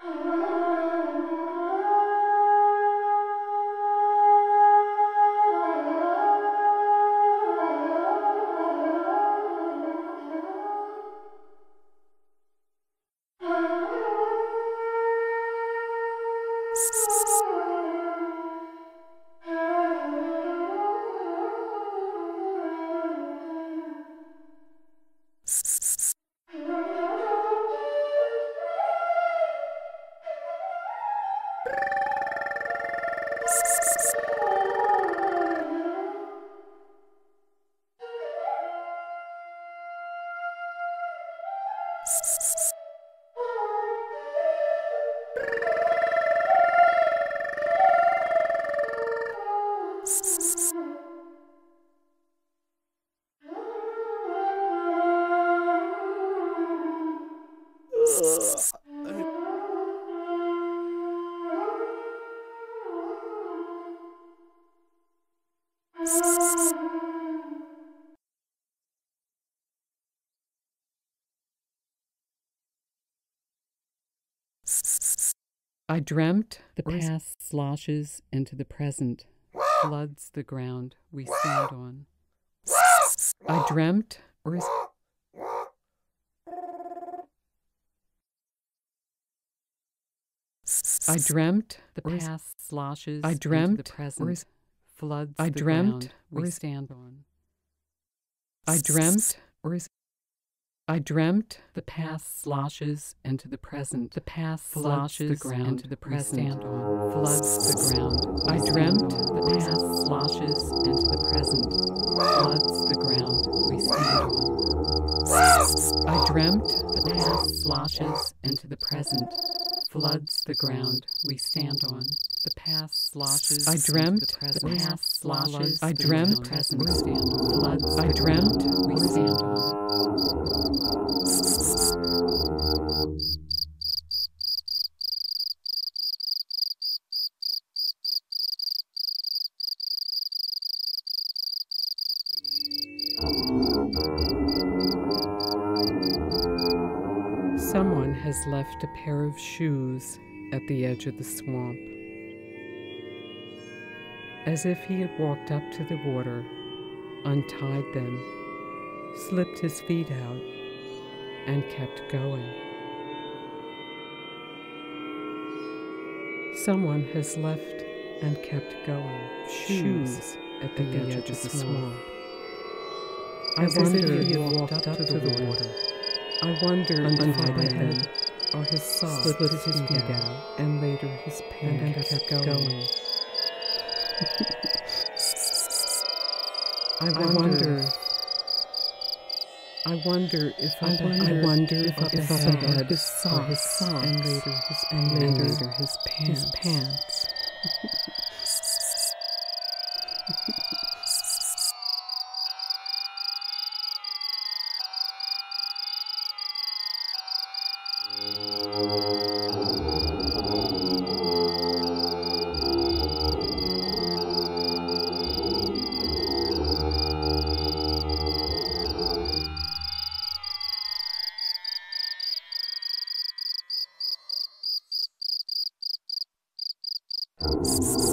Oh. Ugh. I dreamt the past sloshes into the present, floods the ground we stand on. I dreamt, or is I dreamt the past sloshes I dreamt into the present, floods I the dreamt, ground we stand on. I dreamt, or is I dreamt The past sloshes into the present. The past Floods the sloshes ground into the present. stand on. Floods the ground. I dreamt The past sloshes into the present. Floods the ground we stand on. I dreamt The past sloshes into the present. Floods the ground we stand on. The past sloshes I dreamt the present. the The past sloshes I dreamt the present. Stand on. Floods I dreamt we stand on. Someone has left a pair of shoes at the edge of the swamp. As if he had walked up to the water, untied them, slipped his feet out, and kept going. Someone has left and kept going. Shoes at the, edge, of the swamp. I As if wonder he if had he walked up to the water. I wonder if them, them or his socks slipped his feet out, and later his pants kept going. I wonder. wonder- I wonder if I wonder- I wonder if up if up ahead his are his socks, socks, and later his and later his pants. his pants. Música